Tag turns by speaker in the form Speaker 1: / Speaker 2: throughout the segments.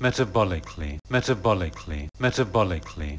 Speaker 1: metabolically, metabolically, metabolically,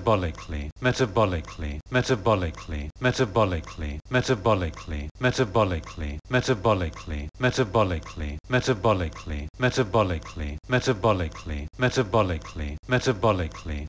Speaker 1: metabolically, metabolically, metabolically, metabolically, metabolically, metabolically, metabolically, metabolically, metabolically, metabolically, metabolically, metabolically,